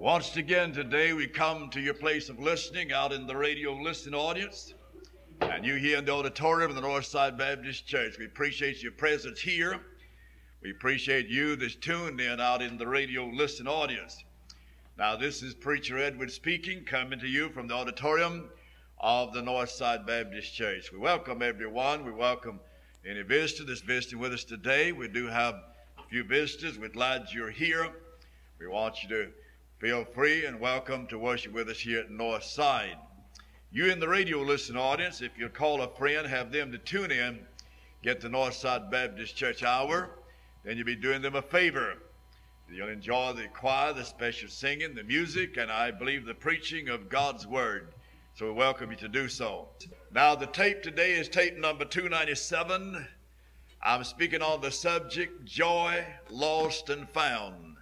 Once again today, we come to your place of listening out in the radio listening audience, and you here in the auditorium of the Northside Baptist Church. We appreciate your presence here. We appreciate you that's tuned in out in the radio listening audience. Now, this is Preacher Edwards speaking, coming to you from the auditorium of the Northside Baptist Church. We welcome everyone. We welcome any visitor that's visiting with us today. We do have a few visitors. We're glad you're here. We want you to Feel free and welcome to worship with us here at North Side. You in the radio listen audience, if you'll call a friend, have them to tune in, get the North Side Baptist Church Hour, then you'll be doing them a favor. You'll enjoy the choir, the special singing, the music, and I believe the preaching of God's Word. So we welcome you to do so. Now, the tape today is tape number 297. I'm speaking on the subject Joy Lost and Found.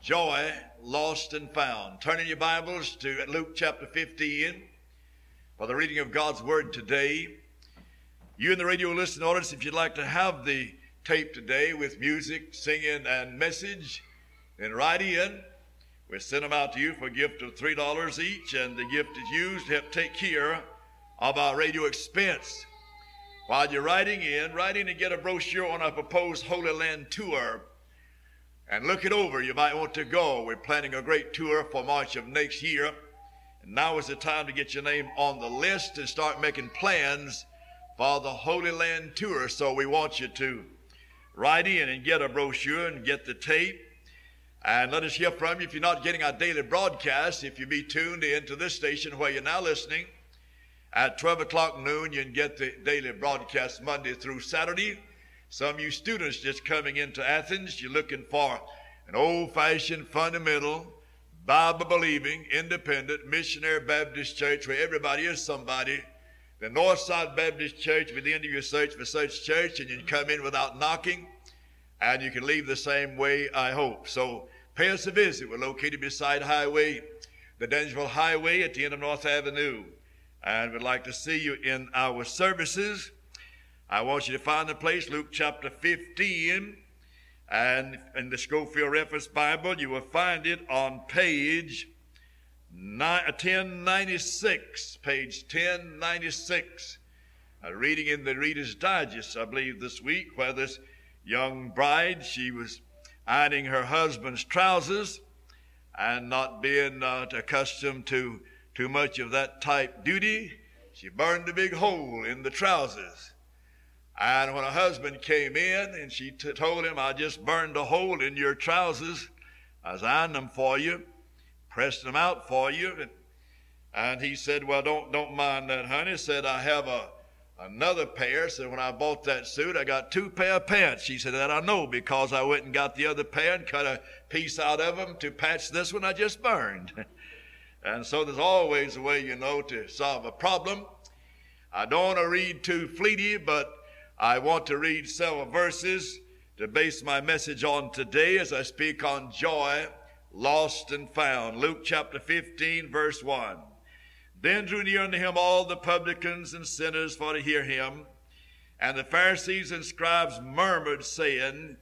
Joy lost and found. Turn in your Bibles to Luke chapter 15 for the reading of God's Word today. You in the radio listening audience, if you'd like to have the tape today with music, singing, and message, then write in. We'll send them out to you for a gift of $3 each, and the gift is used to help take care of our radio expense. While you're writing in, write in get a brochure on our proposed Holy Land tour and look it over. You might want to go. We're planning a great tour for March of next year. And now is the time to get your name on the list and start making plans for the Holy Land tour. So we want you to write in and get a brochure and get the tape. And let us hear from you if you're not getting our daily broadcast. If you be tuned in to this station where you're now listening, at 12 o'clock noon, you can get the daily broadcast Monday through Saturday. Some of you students just coming into Athens, you're looking for an old fashioned, fundamental, Bible believing, independent, missionary Baptist church where everybody is somebody. The Northside Baptist Church, at the end of your search for such church, and you come in without knocking, and you can leave the same way, I hope. So pay us a visit. We're located beside Highway, the Danielsville Highway at the end of North Avenue. And we'd like to see you in our services. I want you to find the place, Luke chapter 15. And in the Scofield Reference Bible, you will find it on page 1096. Page 1096. A reading in the Reader's Digest, I believe, this week, where this young bride, she was ironing her husband's trousers and not being uh, accustomed to too much of that type duty, she burned a big hole in the trousers. And when her husband came in and she t- told him, I just burned a hole in your trousers, I was ironing them for you, pressed them out for you. And, and he said, Well, don't, don't mind that, honey. Said, I have a, another pair. Said, When I bought that suit, I got two pair of pants. She said, That I know because I went and got the other pair and cut a piece out of them to patch this one I just burned. and so there's always a way, you know, to solve a problem. I don't want to read too fleety, but I want to read several verses to base my message on today as I speak on joy lost and found. Luke chapter 15, verse 1. Then drew near unto him all the publicans and sinners for to hear him. And the Pharisees and scribes murmured, saying,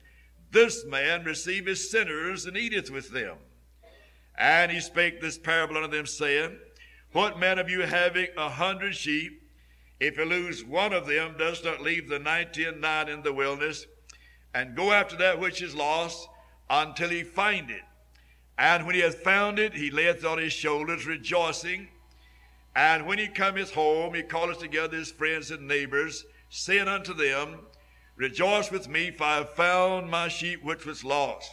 This man receiveth sinners and eateth with them. And he spake this parable unto them, saying, What man of you having a hundred sheep, if he lose one of them, does not leave the ninety and nine in the wilderness, and go after that which is lost until he find it. And when he hath found it, he layeth on his shoulders, rejoicing. And when he cometh home, he calleth together his friends and neighbors, saying unto them, Rejoice with me, for I have found my sheep which was lost.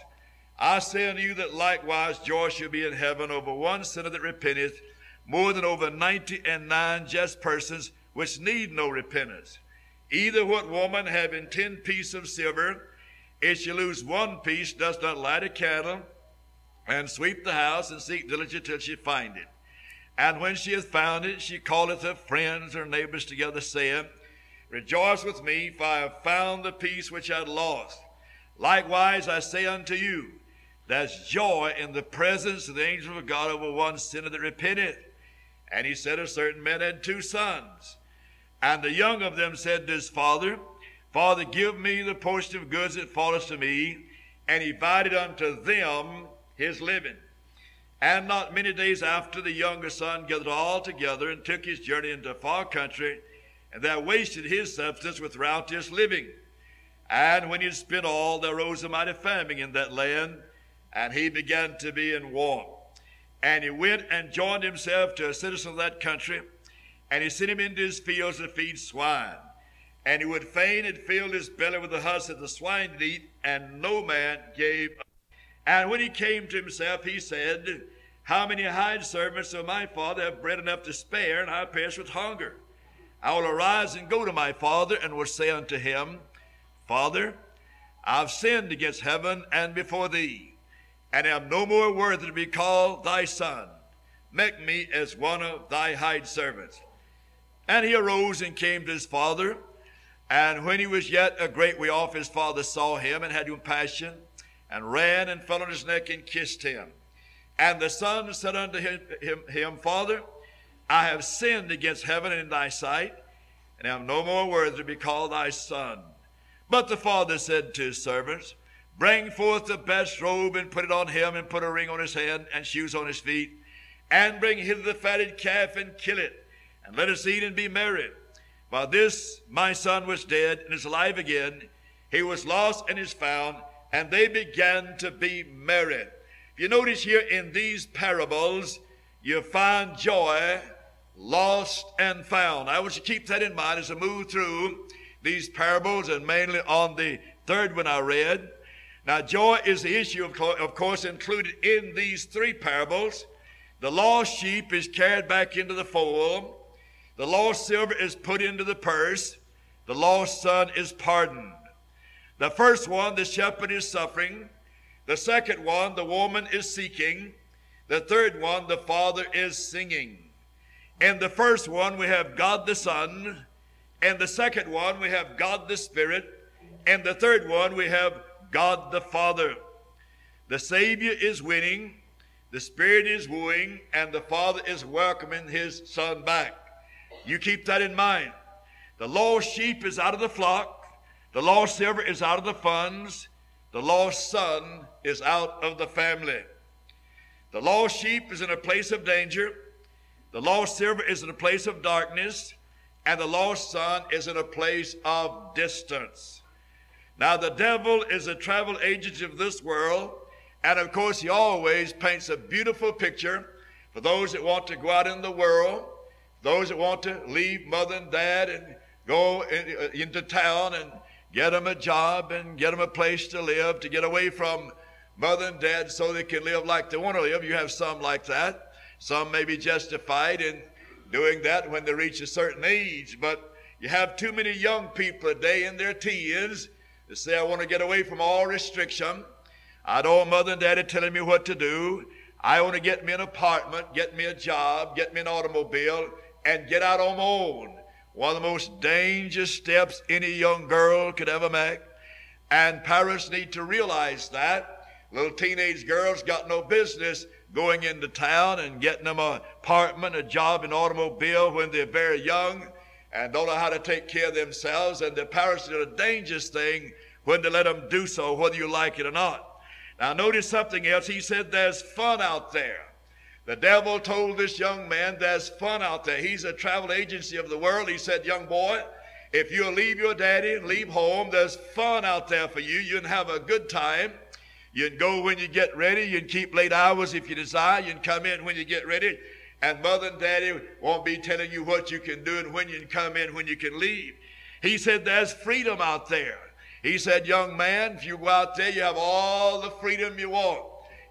I say unto you that likewise joy shall be in heaven over one sinner that repenteth, more than over ninety and nine just persons which need no repentance. Either what woman having ten pieces of silver, if she lose one piece, does not light a candle, and sweep the house, and seek diligently till she find it. And when she hath found it, she calleth her friends or neighbors together, saying, Rejoice with me, for I have found the piece which I had lost. Likewise, I say unto you, there's joy in the presence of the angel of God over one sinner that repenteth. And he said, A certain man had two sons. And the young of them said to his father, Father, give me the portion of goods that falleth to me. And he divided unto them his living. And not many days after, the younger son gathered all together and took his journey into a far country, and there wasted his substance with riotous living. And when he had spent all, there arose a mighty famine in that land, and he began to be in want. And he went and joined himself to a citizen of that country, and he sent him into his fields to feed swine. And he would fain have filled his belly with the husk that the swine did eat, and no man gave. And when he came to himself, he said, How many hired servants of my father have bread enough to spare, and I perish with hunger? I will arise and go to my father, and will say unto him, Father, I've sinned against heaven and before thee, and am no more worthy to be called thy son. Make me as one of thy hired servants. And he arose and came to his father. And when he was yet a great way off, his father saw him and had compassion, and ran and fell on his neck and kissed him. And the son said unto him, him, him, Father, I have sinned against heaven and in thy sight, and am no more worthy to be called thy son. But the father said to his servants, Bring forth the best robe and put it on him, and put a ring on his hand and shoes on his feet, and bring hither the fatted calf and kill it, and let us eat and be merry. For this my son was dead and is alive again. He was lost and is found, and they began to be merry. If you notice here in these parables, you find joy, lost and found. I want you to keep that in mind as I move through these parables and mainly on the third one I read. Now, joy is the issue, of of course, included in these three parables. The lost sheep is carried back into the fold. The lost silver is put into the purse. The lost son is pardoned. The first one, the shepherd is suffering. The second one, the woman is seeking. The third one, the father is singing. In the first one, we have God the Son. In the second one, we have God the Spirit. And the third one, we have God the Father. The Savior is winning, the Spirit is wooing, and the Father is welcoming his Son back. You keep that in mind. The lost sheep is out of the flock. The lost silver is out of the funds. The lost son is out of the family. The lost sheep is in a place of danger. The lost silver is in a place of darkness. And the lost son is in a place of distance. Now, the devil is a travel agent of this world. And of course, he always paints a beautiful picture for those that want to go out in the world those that want to leave mother and dad and go in, uh, into town and get them a job and get them a place to live, to get away from mother and dad so they can live like they want to live. You have some like that. Some may be justified in doing that when they reach a certain age, but you have too many young people today in their teens that say, I want to get away from all restriction. I don't want mother and daddy telling me what to do. I want to get me an apartment, get me a job, get me an automobile, and get out on my own. One of the most dangerous steps any young girl could ever make. And parents need to realize that. Little teenage girls got no business going into town and getting them an apartment, a job, an automobile when they're very young and don't know how to take care of themselves. And the parents do a dangerous thing when they let them do so, whether you like it or not. Now, notice something else. He said there's fun out there. The devil told this young man there's fun out there. He's a travel agency of the world. He said, Young boy, if you'll leave your daddy and leave home, there's fun out there for you. You can have a good time. You can go when you get ready. You can keep late hours if you desire. You can come in when you get ready. And mother and daddy won't be telling you what you can do and when you can come in, when you can leave. He said, There's freedom out there. He said, Young man, if you go out there, you have all the freedom you want.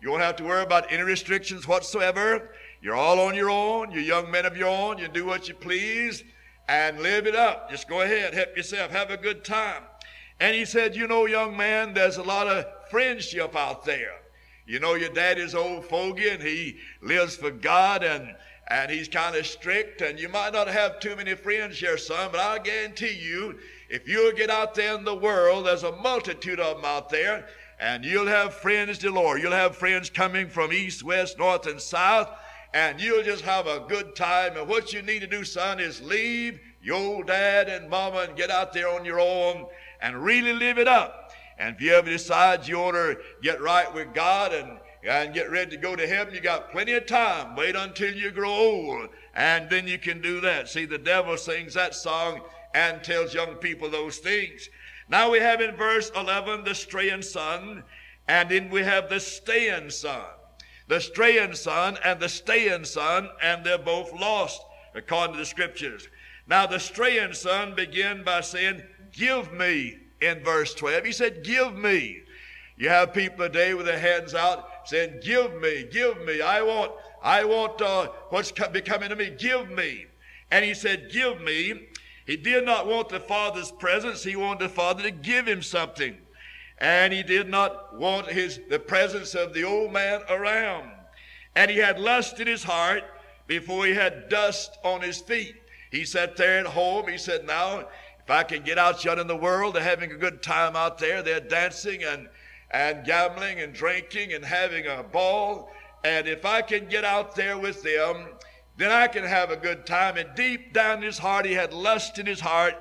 You won't have to worry about any restrictions whatsoever. You're all on your own. You're young men of your own. You do what you please and live it up. Just go ahead, help yourself, have a good time. And he said, You know, young man, there's a lot of friendship out there. You know, your daddy's old fogey and he lives for God and and he's kind of strict, and you might not have too many friends here, son, but I guarantee you, if you'll get out there in the world, there's a multitude of them out there, and you'll have friends galore. You'll have friends coming from east, west, north, and south, and you'll just have a good time. And what you need to do, son, is leave your old dad and mama and get out there on your own and really live it up. And if you ever decide you want to get right with God and and get ready to go to heaven, you got plenty of time. Wait until you grow old, and then you can do that. See, the devil sings that song and tells young people those things. Now we have in verse 11 the straying son, and then we have the staying son. The straying son and the staying son, and they're both lost according to the scriptures. Now the straying son began by saying, Give me in verse 12. He said, Give me. You have people today with their hands out saying, Give me, give me. I want, I want uh, what's becoming to me. Give me. And he said, Give me. He did not want the Father's presence. He wanted the Father to give him something. And he did not want his, the presence of the old man around. And he had lust in his heart before he had dust on his feet. He sat there at home. He said, Now, if I can get out yet in the world, they're having a good time out there. They're dancing and, and gambling and drinking and having a ball. And if I can get out there with them, then I can have a good time. And deep down in his heart, he had lust in his heart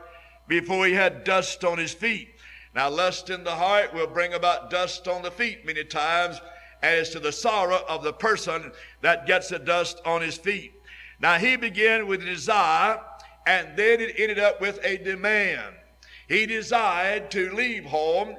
before he had dust on his feet. Now, lust in the heart will bring about dust on the feet many times as to the sorrow of the person that gets the dust on his feet. Now, he began with a desire, and then it ended up with a demand. He desired to leave home,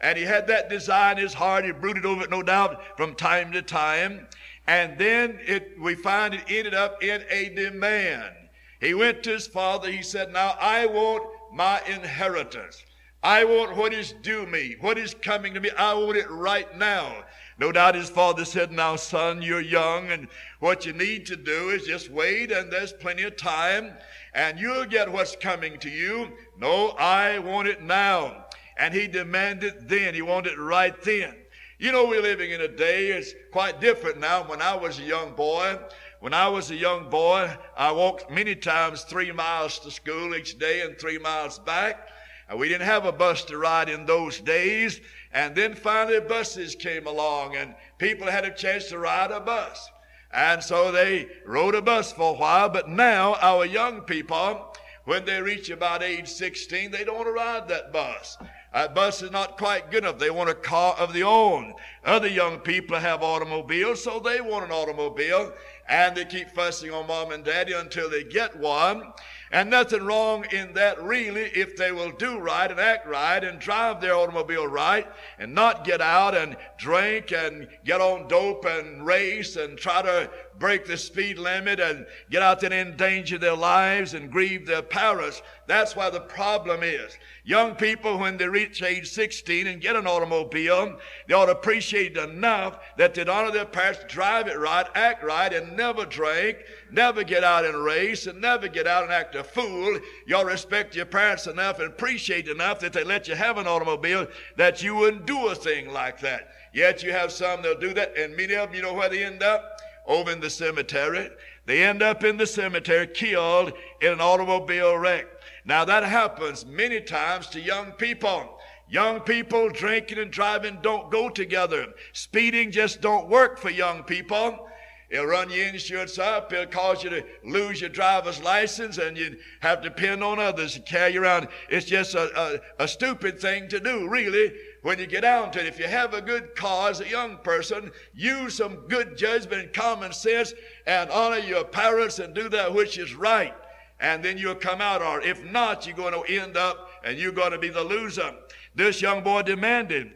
and he had that desire in his heart. He brooded over it, no doubt, from time to time. And then it, we find it ended up in a demand. He went to his father. He said, Now I want my inheritance. I want what is due me, what is coming to me. I want it right now. No doubt his father said, Now, son, you're young, and what you need to do is just wait, and there's plenty of time, and you'll get what's coming to you. No, I want it now. And he demanded then. He wanted it right then. You know, we're living in a day, it's quite different now. When I was a young boy, when I was a young boy, I walked many times three miles to school each day and three miles back. And we didn't have a bus to ride in those days. And then finally buses came along and people had a chance to ride a bus. And so they rode a bus for a while. But now our young people, when they reach about age 16, they don't want to ride that bus. That bus is not quite good enough. They want a car of their own. Other young people have automobiles, so they want an automobile. And they keep fussing on mom and daddy until they get one. And nothing wrong in that really if they will do right and act right and drive their automobile right and not get out and drink and get on dope and race and try to break the speed limit and get out there and endanger their lives and grieve their parents. That's why the problem is. Young people, when they reach age 16 and get an automobile, they ought to appreciate it enough that they'd honor their parents, drive it right, act right, and never drink, never get out and race, and never get out and act a fool. You ought to respect your parents enough and appreciate enough that they let you have an automobile that you wouldn't do a thing like that. Yet you have some that'll do that, and many of them, you know where they end up? Over in the cemetery. They end up in the cemetery killed in an automobile wreck. Now that happens many times to young people. Young people drinking and driving don't go together. Speeding just don't work for young people. It'll run your insurance up. It'll cause you to lose your driver's license and you have to depend on others to carry you around. It's just a, a, a, stupid thing to do, really, when you get down to it. If you have a good as a young person, use some good judgment and common sense and honor your parents and do that which is right. And then you'll come out. Or if not, you're going to end up and you're going to be the loser. This young boy demanded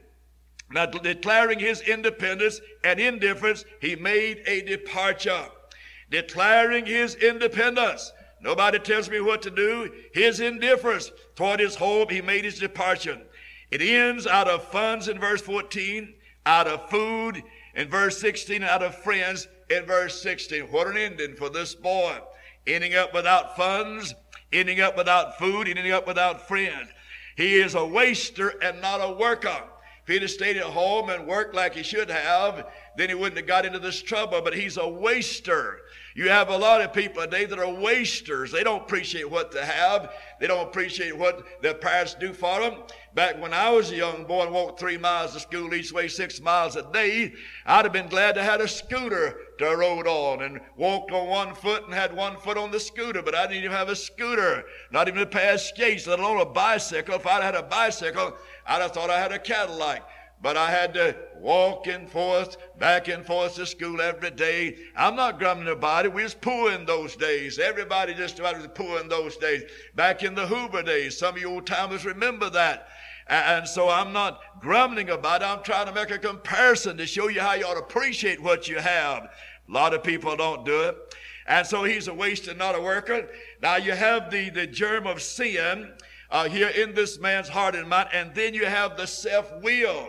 now, declaring his independence and indifference, he made a departure. Declaring his independence. Nobody tells me what to do. His indifference toward his home, he made his departure. It ends out of funds in verse 14, out of food in verse 16, out of friends in verse 16. What an ending for this boy. Ending up without funds, ending up without food, ending up without friends. He is a waster and not a worker. If he'd have stayed at home and worked like he should have, then he wouldn't have got into this trouble. But he's a waster. You have a lot of people today that are wasters. They don't appreciate what they have. They don't appreciate what their parents do for them. Back when I was a young boy and walked three miles to school each way, six miles a day, I'd have been glad to have a scooter to rode on and walked on one foot and had one foot on the scooter. But I didn't even have a scooter, not even a pair of skates, let alone a bicycle. If I'd had a bicycle, I'd have thought I had a Cadillac. but I had to walk and forth, back and forth to school every day. I'm not grumbling about it. We was poor in those days. Everybody just about was poor in those days. Back in the Hoover days, some of you old timers remember that. And so I'm not grumbling about it. I'm trying to make a comparison to show you how you ought to appreciate what you have. A lot of people don't do it. And so he's a waster, not a worker. Now you have the, the germ of sin uh, here in this man's heart and mind, and then you have the self-will.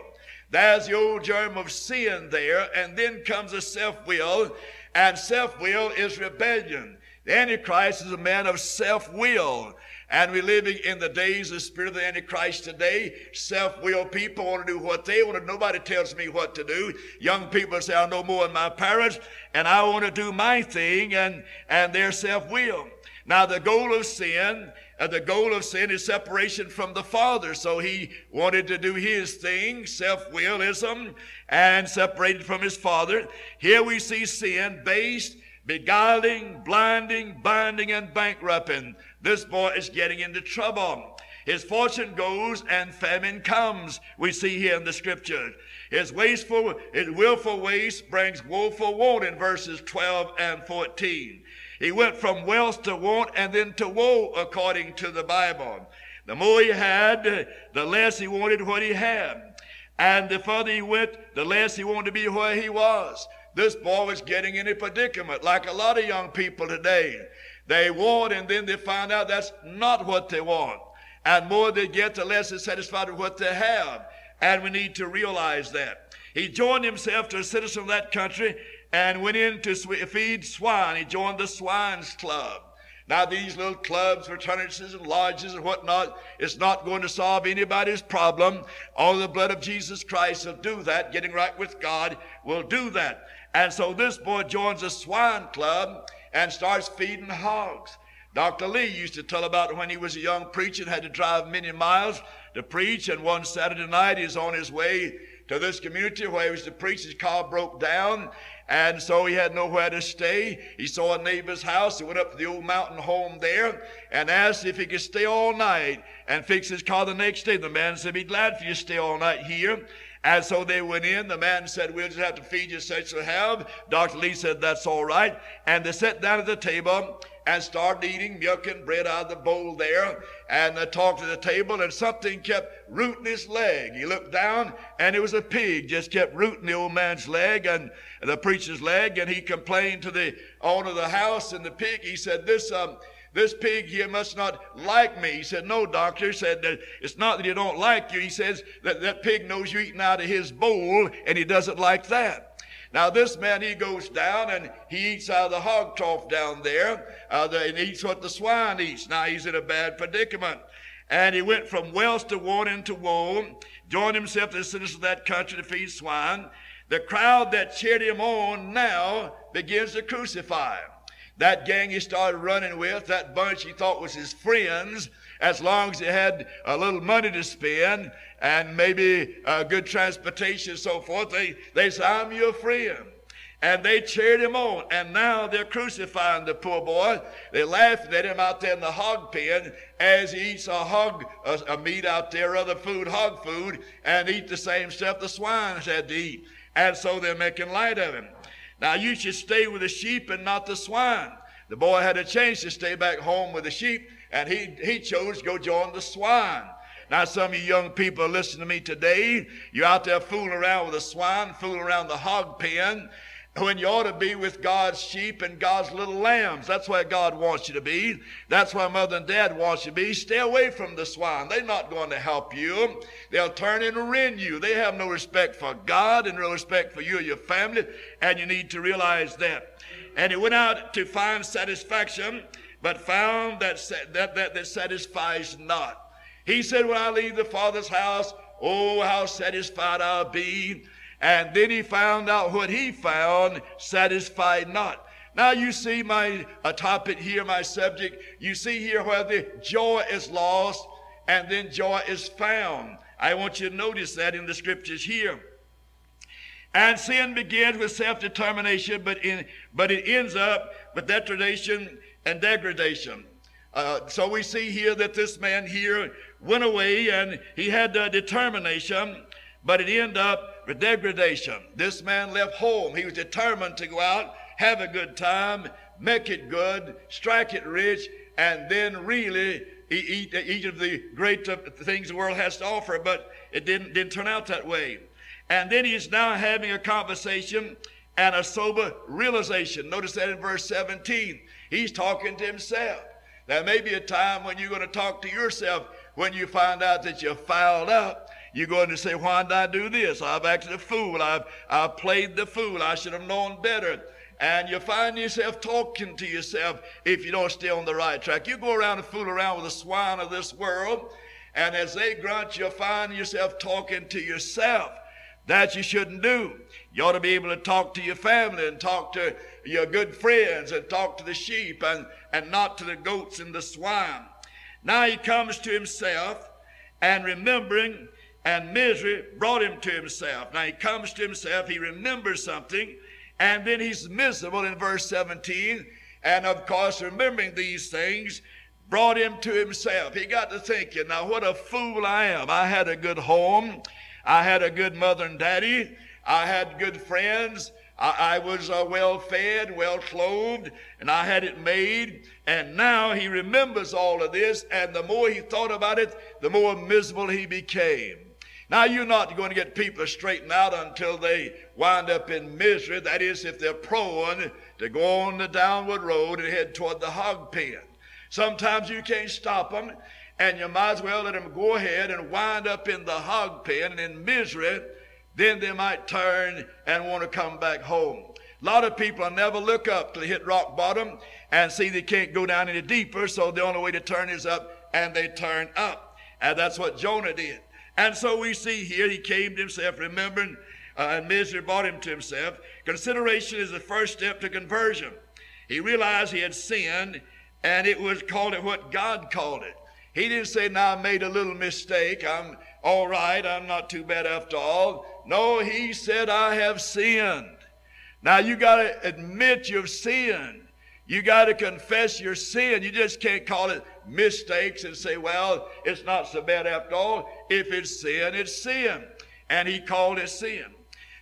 There's the old germ of sin there, and then comes the self-will, and self-will is rebellion. The Antichrist is a man of self-will. And we're living in the days of the spirit of the Antichrist today. Self-will people want to do what they want to. Nobody tells me what to do. Young people say, I know more than my parents, and I want to do my thing, and, and their self-will. Now, the goal of sin, uh, the goal of sin is separation from the Father. So he wanted to do his thing, self-willism, and separated from his Father. Here we see sin based, beguiling, blinding, binding, and bankrupting. This boy is getting into trouble. His fortune goes and famine comes. We see here in the scripture. His wasteful, his willful waste brings woeful want in verses 12 and 14. He went from wealth to want and then to woe according to the Bible. The more he had, the less he wanted what he had. And the further he went, the less he wanted to be where he was. This boy was getting in a predicament like a lot of young people today. They want and then they find out that's not what they want. And more they get, the less they're satisfied with what they have. And we need to realize that. He joined himself to a citizen of that country and went in to feed swine. He joined the Swines Club. Now, these little clubs, fraternities, and lodges and whatnot, it's not going to solve anybody's problem. All the blood of Jesus Christ will do that. Getting right with God will do that. And so this boy joins a swine club and starts feeding hogs. Dr. Lee used to tell about when he was a young preacher and had to drive many miles to preach. And one Saturday night, he's on his way to this community where he was to preach. His car broke down, and so he had nowhere to stay. He saw a neighbor's house. He went up to the old mountain home there and asked if he could stay all night and fix his car the next day. The man said, Be glad for you to stay all night here. And so they went in. The man said, We'll just have to feed you such to have. Dr. Lee said, That's all right. And they sat down at the table and started eating milk and bread out of the bowl there. And they talked at the table, and something kept rooting his leg. He looked down, and it was a pig just kept rooting the old man's leg and the preacher's leg. And he complained to the owner of the house and the pig. He said, This, um, this pig here must not like me. He said, no, doctor. He said, it's not that he don't like you. He says that that pig knows you're eating out of his bowl and he doesn't like that. Now this man, he goes down and he eats out of the hog trough down there uh, and eats what the swine eats. Now he's in a bad predicament. And he went from wealth to want and to woe, joined himself to the citizens of that country to feed swine. The crowd that cheered him on now begins to crucify him. That gang he started running with, that bunch he thought was his friends, as long as he had a little money to spend and maybe a good transportation and so forth, they, they said, I'm your friend. And they cheered him on. And now they're crucifying the poor boy. They're laughing at him out there in the hog pen as he eats a hog, a, a meat out there, other food, hog food, and eat the same stuff the swines had to eat. And so they're making light of him. Now you should stay with the sheep and not the swine. The boy had a chance to stay back home with the sheep, and he, he chose to go join the swine. Now, some of you young people listen to me today. You're out there fooling around with the swine, fooling around the hog pen, when you ought to be with God's sheep and God's little lambs. That's where God wants you to be. That's where mother and dad wants you to be. Stay away from the swine. They're not going to help you. They'll turn and rend you. They have no respect for God and no respect for you or your family, and you need to realize that. And he went out to find satisfaction, but found that, that, that, that satisfies not. He said, when I leave the Father's house, oh, how satisfied I'll be. And then he found out what he found satisfied not. Now you see my topic here, my subject. You see here where the joy is lost and then joy is found. I want you to notice that in the scriptures here. And sin begins with self-determination, but in but it ends up with degradation and degradation. Uh, so we see here that this man here went away and he had uh, determination, but it ended up with degradation. This man left home. He was determined to go out, have a good time, make it good, strike it rich, and then really eat, eat of the great things the world has to offer. But it didn't, didn't turn out that way. And then he's now having a conversation and a sober realization. Notice that in verse 17. He's talking to himself. There may be a time when you're going to talk to yourself when you find out that you're fouled up. You're going to say, Why did I do this? I've acted a fool. I've, I've played the fool. I should have known better. And you find yourself talking to yourself if you don't stay on the right track. You go around and fool around with the swine of this world, and as they grunt, you'll find yourself talking to yourself. That you shouldn't do. You ought to be able to talk to your family and talk to your good friends and talk to the sheep and, and not to the goats and the swine. Now he comes to himself and remembering and misery brought him to himself. Now he comes to himself, he remembers something, and then he's miserable in verse 17. And of course, remembering these things brought him to himself. He got to thinking, now what a fool I am. I had a good home. I had a good mother and daddy. I had good friends. I, I was uh, well fed, well clothed, and I had it made. And now he remembers all of this, and the more he thought about it, the more miserable he became. Now, you're not going to get people straightened out until they wind up in misery. That is, if they're prone to go on the downward road and head toward the hog pen. Sometimes you can't stop them, and you might as well let them go ahead and wind up in the hog pen and in misery. Then they might turn and want to come back home. A lot of people never look up till they hit rock bottom and see they can't go down any deeper, so the only way to turn is up, and they turn up. And that's what Jonah did. And so we see here he came to himself, remembering, uh, and misery brought him to himself. Consideration is the first step to conversion. He realized he had sinned, and it was called it what God called it. He didn't say, Now I made a little mistake. I'm all right. I'm not too bad after all. No, he said, I have sinned. Now you got to admit you've sinned. You got to confess your sin. You just can't call it mistakes and say, well, it's not so bad after all. If it's sin, it's sin. And he called it sin.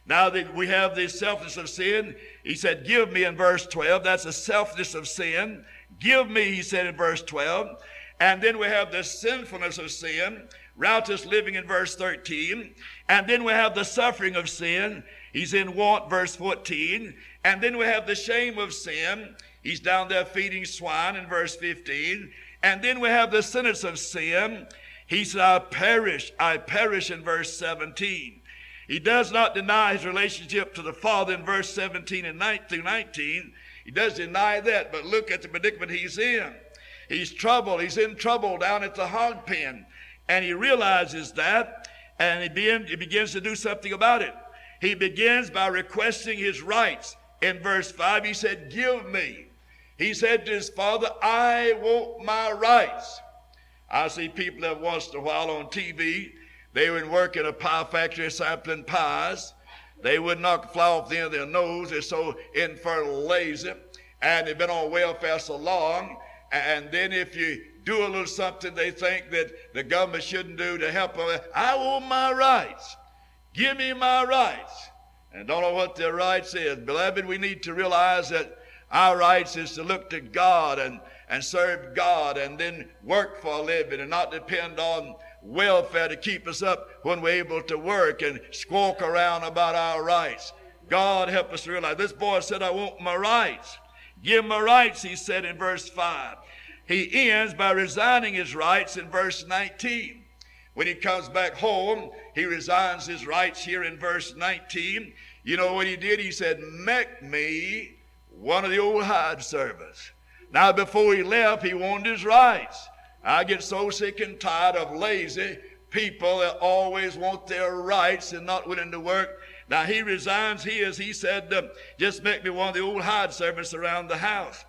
Now that we have the selfishness of sin, he said, Give me in verse 12. That's the selfishness of sin. Give me, he said in verse 12. And then we have the sinfulness of sin, riotous living in verse 13. And then we have the suffering of sin. He's in want, verse 14. And then we have the shame of sin. He's down there feeding swine in verse 15. And then we have the sentence of sin. He said, I perish, I perish in verse 17. He does not deny his relationship to the Father in verse 17 and 19, 19. He does deny that, but look at the predicament he's in. He's troubled. He's in trouble down at the hog pen. And he realizes that, and he, he begins to do something about it. He begins by requesting his rights. In verse 5, he said, Give me. He said to his father, I want my rights. I see people that once in a while on TV, they would work in a pie factory sampling pies. They would knock fly off the end of their nose. They're so infernal lazy. And they've been on welfare so long. And then if you do a little something they think that the government shouldn't do to help them, I want my rights. Give me my rights. And don't know what their rights is. Beloved, we need to realize that our rights is to look to God and, and serve God and then work for a living and not depend on welfare to keep us up when we're able to work and squawk around about our rights. God help us realize this boy said, I want my rights. Give my rights, he said in verse 5. He ends by resigning his rights in verse 19. When he comes back home, he resigns his rights here in verse 19. You know what he did? He said, Make me one of the old hide servants. Now, before he left, he wanted his rights. I get so sick and tired of lazy people that always want their rights and not willing to work. Now, he resigns his. He said, uh, just make me one of the old hide servants around the house.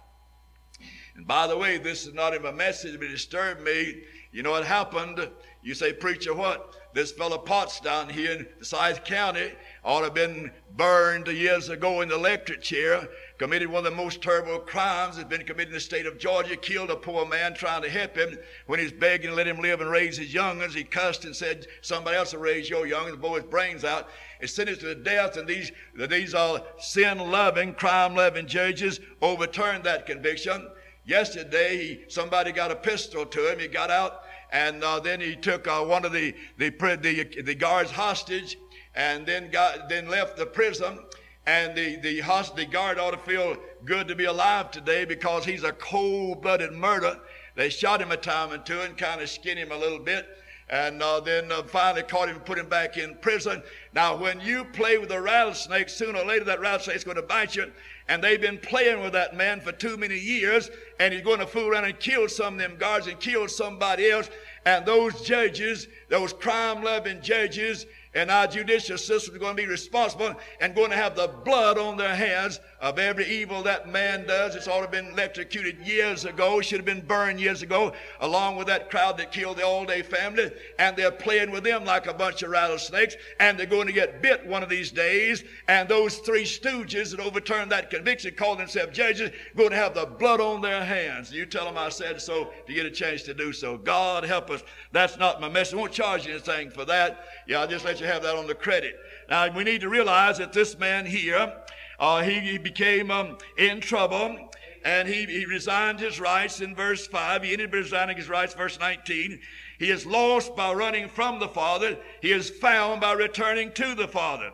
And by the way, this is not in my message, but it disturbed me. You know what happened? You say, preacher, what? This fellow Potts down here in Forsyth County ought to have been burned years ago in the electric chair committed one of the most terrible crimes that's been committed in the state of Georgia, killed a poor man trying to help him. When he's begging to let him live and raise his young'uns, he cussed and said, somebody else will raise your young'uns, blow his brains out. He sentenced to death, and these, these are sin-loving, crime-loving judges overturned that conviction. Yesterday, he, somebody got a pistol to him. He got out, and uh, then he took uh, one of the, the, the, the guards hostage, and then got then left the prison. And the, the, host, the guard ought to feel good to be alive today because he's a cold-blooded murderer. They shot him a time or two and kind of skinned him a little bit. And uh, then uh, finally caught him and put him back in prison. Now, when you play with a rattlesnake, sooner or later that rattlesnake's going to bite you. And they've been playing with that man for too many years. And he's going to fool around and kill some of them guards and kill somebody else. And those judges, those crime-loving judges, and our judicial system is going to be responsible and going to have the blood on their hands of every evil that man does. It's have been electrocuted years ago, should have been burned years ago, along with that crowd that killed the Alday family. And they're playing with them like a bunch of rattlesnakes, and they're going to get bit one of these days. And those three stooges that overturned that conviction, call themselves judges, going to have the blood on their hands. You tell them I said so to get a chance to do so. God help us. That's not my message. I won't charge you anything for that. Yeah, I'll just let you have that on the credit. Now, we need to realize that this man here, uh, he, he, became um, in trouble and he, he resigned his rights in verse 5. He ended up resigning his rights, verse 19. He is lost by running from the Father. He is found by returning to the Father.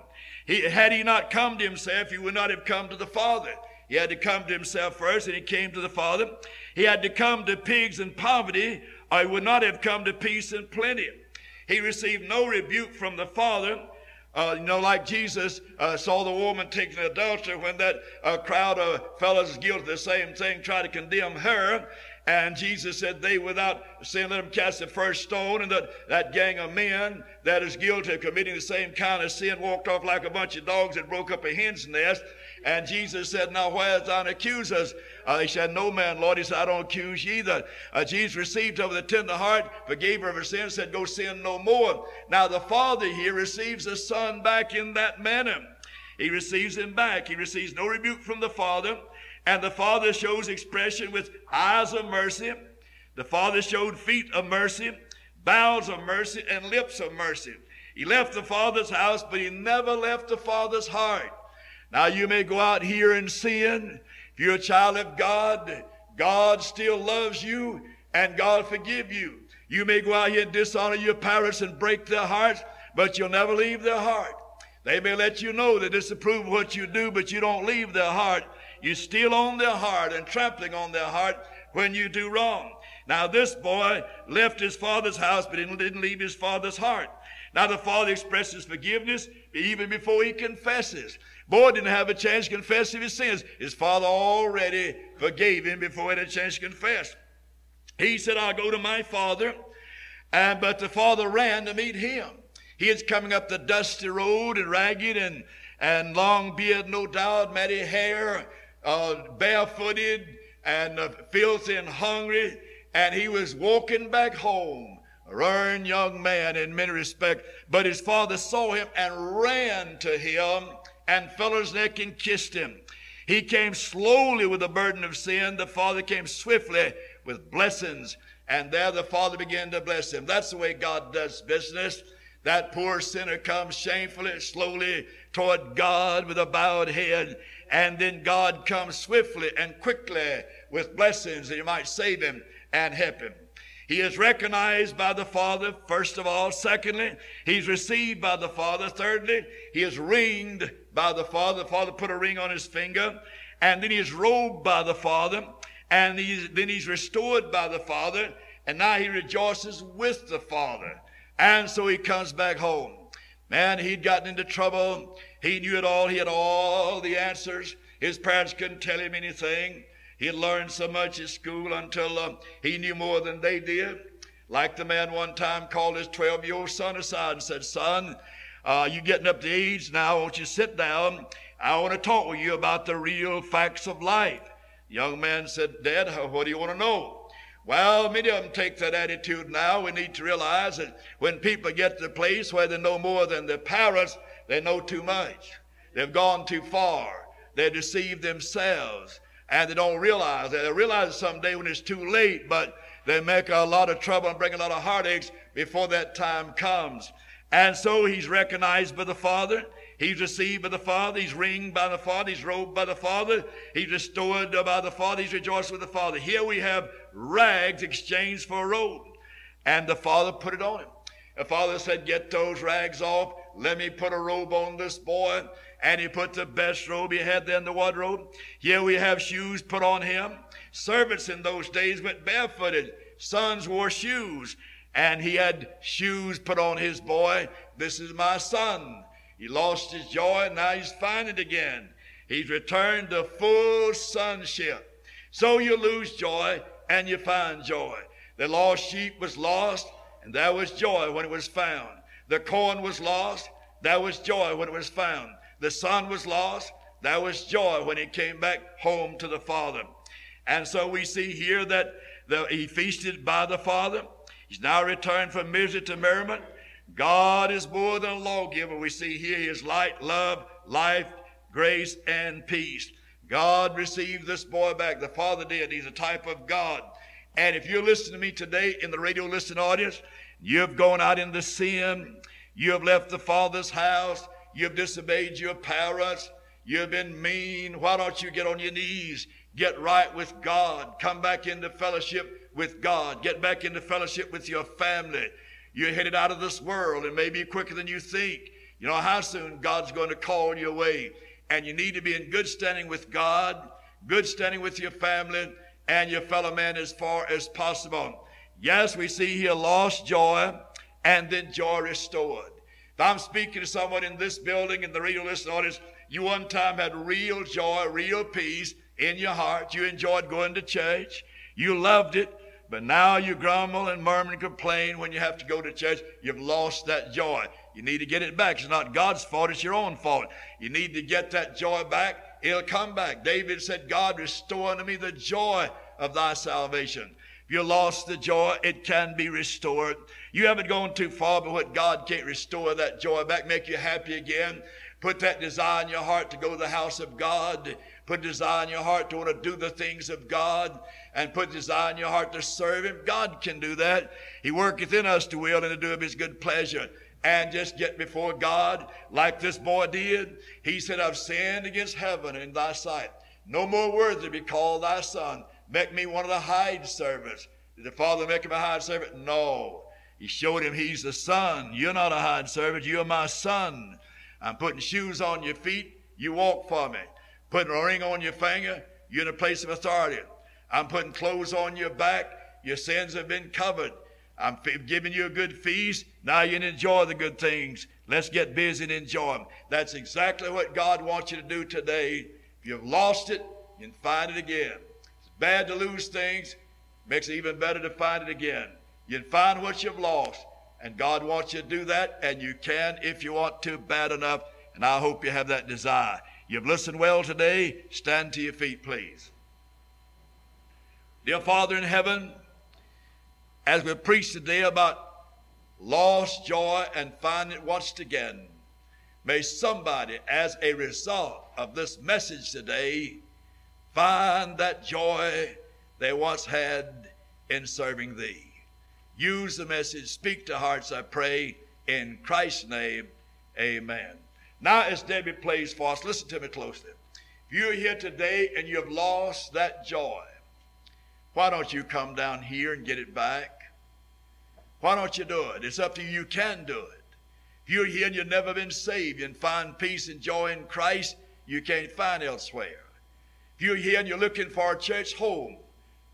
He, had he not come to himself, he would not have come to the Father. He had to come to himself first, and he came to the Father. He had to come to pigs and poverty, or he would not have come to peace and plenty. He received no rebuke from the Father, uh, you know, like Jesus uh, saw the woman taking adultery when that uh, crowd of fellows guilty of the same thing tried to condemn her. And Jesus said, They without sin, let them cast the first stone. And that, that gang of men that is guilty of committing the same kind of sin walked off like a bunch of dogs that broke up a hen's nest. And Jesus said, Now where's thine accusers? Uh, he said, No man, Lord. He said, I don't accuse ye. That uh, Jesus received of the tender heart, forgave her of her sins, said, Go sin no more. Now the Father here receives the Son back in that manner. He receives him back. He receives no rebuke from the Father. And the Father shows expression with eyes of mercy. The Father showed feet of mercy, bowels of mercy, and lips of mercy. He left the Father's house, but he never left the Father's heart. Now you may go out here and sin. If you're a child of God, God still loves you and God forgive you. You may go out here and dishonor your parents and break their hearts, but you'll never leave their heart. They may let you know they disapprove of what you do, but you don't leave their heart. You steal on their heart and trampling on their heart when you do wrong. Now this boy left his father's house, but he didn't leave his father's heart. Now the father expresses forgiveness even before he confesses. Boy didn't have a chance to confess his sins. His father already forgave him before he had a chance to confess. He said, I'll go to my father. And, but the father ran to meet him. He is coming up the dusty road and ragged and, and long beard, no doubt, matty hair, uh, barefooted and uh, filthy and hungry. And he was walking back home, a roaring young man in many respects. But his father saw him and ran to him and fell his neck and kissed him. He came slowly with the burden of sin. The Father came swiftly with blessings. And there the Father began to bless him. That's the way God does business. That poor sinner comes shamefully, slowly toward God with a bowed head. And then God comes swiftly and quickly with blessings that he might save him and help him. He is recognized by the Father, first of all. Secondly, he's received by the Father. Thirdly, he is ringed by the Father. The Father put a ring on his finger. And then he is robed by the Father. And he's, then he's restored by the Father. And now he rejoices with the Father. And so he comes back home. Man, he'd gotten into trouble. He knew it all. He had all the answers. His parents couldn't tell him anything. He learned so much at school until uh, he knew more than they did. Like the man one time called his 12 year old son aside and said, Son, uh, you getting up to age now. I want you to sit down. I want to talk with you about the real facts of life. Young man said, Dad, what do you want to know? Well, many of them take that attitude now. We need to realize that when people get to the place where they know more than their parents, they know too much. They've gone too far. they deceive themselves and they don't realize that. They realize someday when it's too late, but they make a lot of trouble and bring a lot of heartaches before that time comes. And so he's recognized by the Father. He's received by the Father. He's ringed by the Father. He's robed by the Father. He's restored by the Father. He's rejoiced with the Father. Here we have rags exchanged for a robe. And the Father put it on him. The Father said, Get those rags off. Let me put a robe on this boy. And he put the best robe he had there in the wardrobe. Here we have shoes put on him. Servants in those days went barefooted. Sons wore shoes. And he had shoes put on his boy. This is my son. He lost his joy, and now he's finding it again. He's returned to full sonship. So you lose joy and you find joy. The lost sheep was lost, and there was joy when it was found. The corn was lost, there was joy when it was found. The son was lost, there was joy when he came back home to the Father. And so we see here that the, he feasted by the Father. He's now returned from misery to merriment. God is more than a lawgiver. We see here his light, love, life, grace, and peace. God received this boy back. The Father did. He's a type of God. And if you're listening to me today in the radio listening audience, you've gone out into sin, you have left the Father's house, you've disobeyed your parents, you've been mean. Why don't you get on your knees? Get right with God. Come back into fellowship with God. Get back into fellowship with your family. You're headed out of this world and maybe quicker than you think. You know how soon God's going to call you away. And you need to be in good standing with God, good standing with your family, and your fellow man as far as possible. Yes, we see here lost joy and then joy restored. If I'm speaking to someone in this building in the radio listening audience, you one time had real joy, real peace in your heart. You enjoyed going to church. You loved it. But now you grumble and murmur and complain when you have to go to church. You've lost that joy. You need to get it back. It's not God's fault, it's your own fault. You need to get that joy back. It'll come back. David said, God, restore unto me the joy of thy salvation. If you lost the joy, it can be restored. You haven't gone too far, but what God can't restore that joy back, make you happy again. Put that desire in your heart to go to the house of God. Put desire in your heart to want to do the things of God and put desire in your heart to serve Him. God can do that. He worketh in us to will and to do of His good pleasure. And just get before God like this boy did. He said, I've sinned against heaven in thy sight. No more worthy to be called thy son. Make me one of the hide servants. Did the father make him a hide servant? No. He showed him he's the son. You're not a hide servant. You're my son. I'm putting shoes on your feet. You walk for me. Putting a ring on your finger. You're in a place of authority. I'm putting clothes on your back. Your sins have been covered. I'm giving you a good feast. Now you can enjoy the good things. Let's get busy and enjoy them. That's exactly what God wants you to do today. If you've lost it, you can find it again. Bad to lose things. Makes it even better to find it again. You find what you've lost. And God wants you to do that, and you can if you want to bad enough. And I hope you have that desire. You've listened well today. Stand to your feet, please. Dear Father in heaven, as we preach today about lost joy and finding it once again, may somebody, as a result of this message today, find that joy they once had in serving Thee. Use the message, speak to hearts, I pray, in Christ's name, amen. Now, as Debbie plays for us, listen to me closely. If you're here today and you've lost that joy, why don't you come down here and get it back? Why don't you do it? It's up to you. You can do it. If you're here and you've never been saved you and find peace and joy in Christ, you can't find elsewhere. If you're here and you're looking for a church home,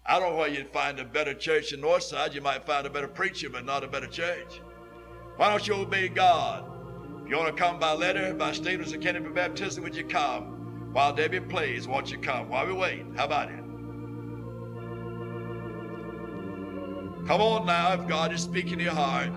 I don't know where you'd find a better church in Northside. You might find a better preacher, but not a better church. Why don't you obey God? If you want to come by letter, by statements of candidate baptism, would you come? While Debbie plays, won't you come? While we wait, how about it? Come on now, if God is speaking to your heart.